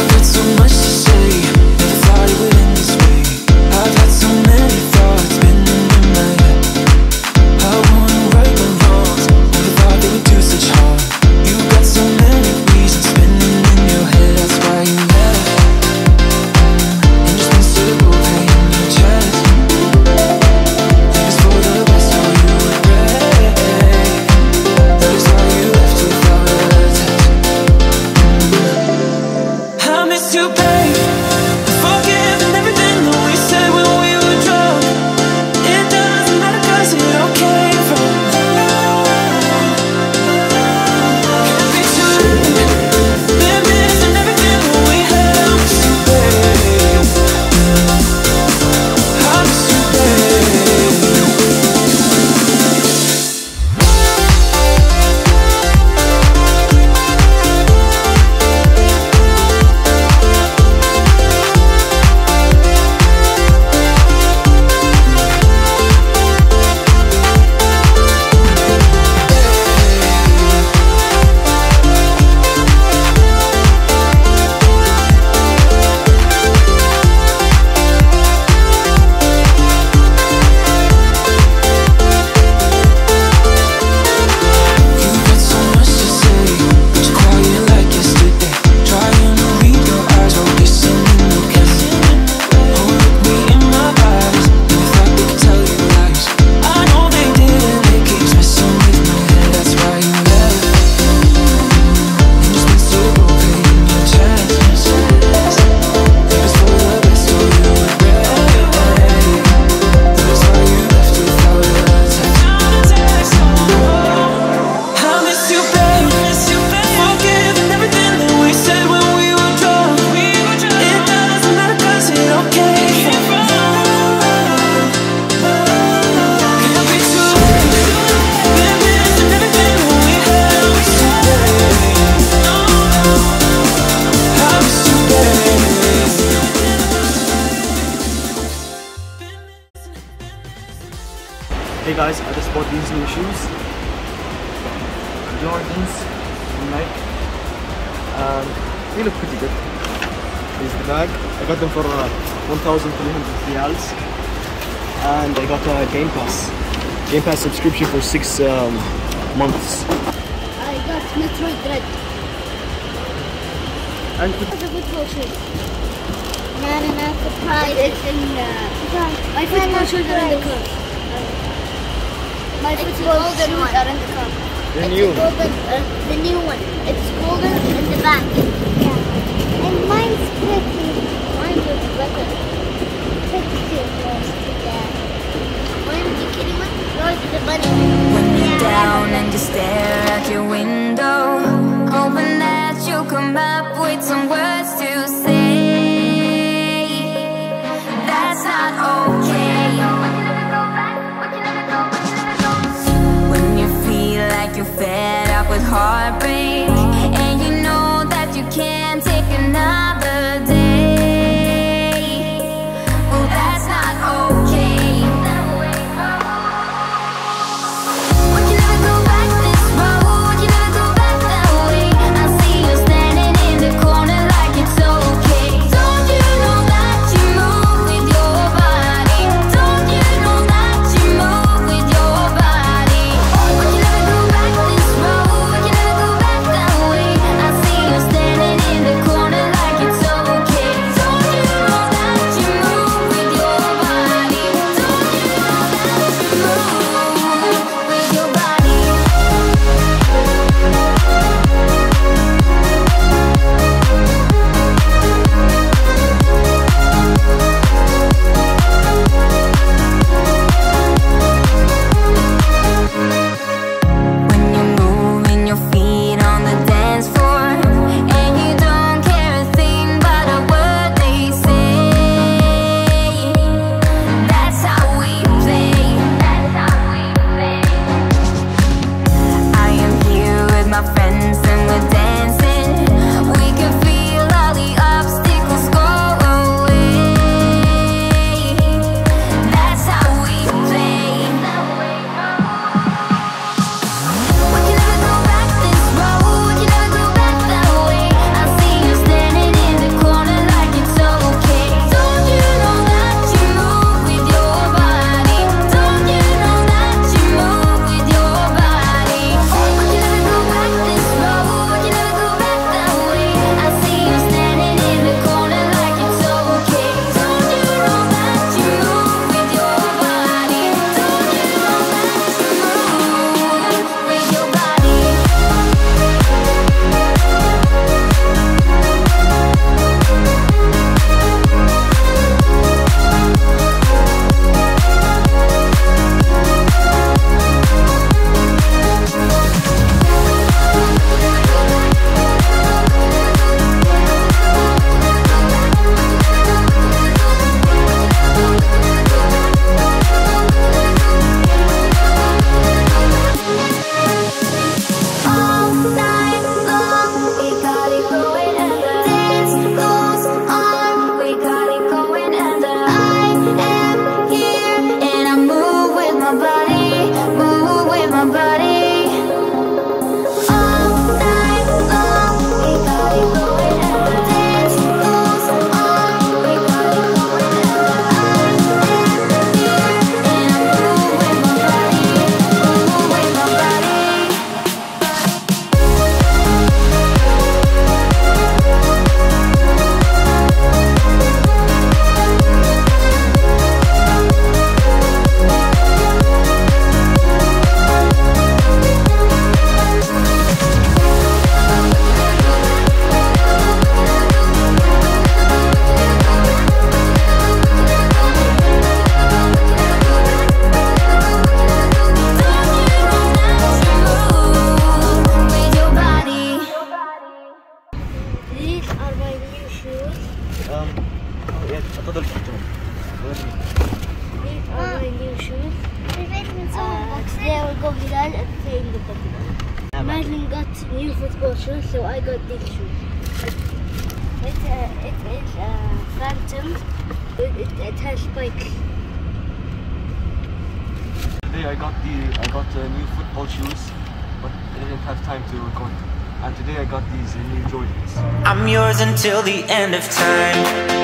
It's so. to pay guys, I just bought these new shoes. Jordans from Nike. Um, they look pretty good. Here's the bag. I got them for uh, 1,300 reals. And I got a Game Pass. Game Pass subscription for six um, months. I got Metroid Dread. And it was a good purchase. Man, I have to it in uh, my football shoes are in the. My golden shoes one. are in the car. The it's new one. Golden, uh, the new one. It's golden in the back. Um, oh, yeah, تفضل تفضل. These are my new shoes. Uh, today I will go Hilal and play in the football. Madeline got new football shoes, so I got these shoes. It, uh, it is a Phantom. It, it, it has spikes. Today I got the I got uh, new football shoes, but I didn't have time to record. And today I got these new Jordans. I'm yours until the end of time.